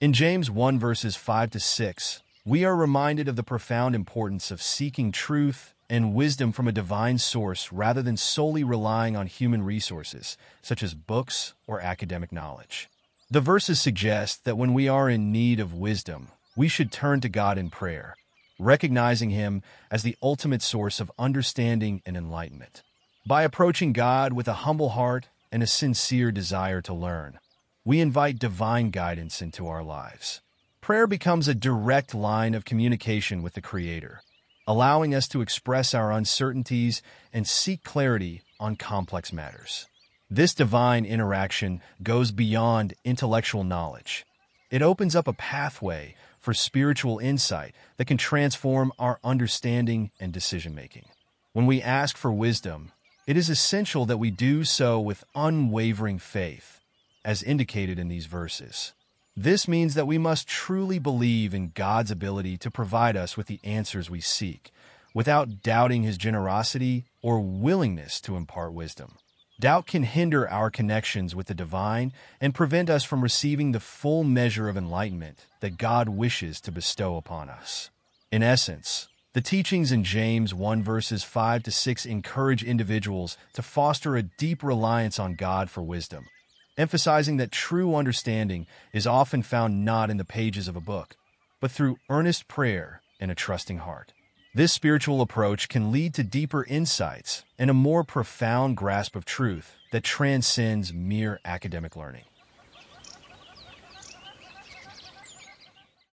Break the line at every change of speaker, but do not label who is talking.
In James 1 verses 5 to 6, we are reminded of the profound importance of seeking truth and wisdom from a divine source rather than solely relying on human resources, such as books or academic knowledge. The verses suggest that when we are in need of wisdom, we should turn to God in prayer, recognizing Him as the ultimate source of understanding and enlightenment. By approaching God with a humble heart and a sincere desire to learn, we invite divine guidance into our lives. Prayer becomes a direct line of communication with the Creator, allowing us to express our uncertainties and seek clarity on complex matters. This divine interaction goes beyond intellectual knowledge. It opens up a pathway for spiritual insight that can transform our understanding and decision making. When we ask for wisdom, it is essential that we do so with unwavering faith, as indicated in these verses. This means that we must truly believe in God's ability to provide us with the answers we seek, without doubting his generosity or willingness to impart wisdom. Doubt can hinder our connections with the divine and prevent us from receiving the full measure of enlightenment that God wishes to bestow upon us. In essence, the teachings in James 1 verses 5 to 6 encourage individuals to foster a deep reliance on God for wisdom emphasizing that true understanding is often found not in the pages of a book, but through earnest prayer and a trusting heart. This spiritual approach can lead to deeper insights and a more profound grasp of truth that transcends mere academic learning.